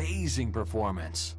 amazing performance.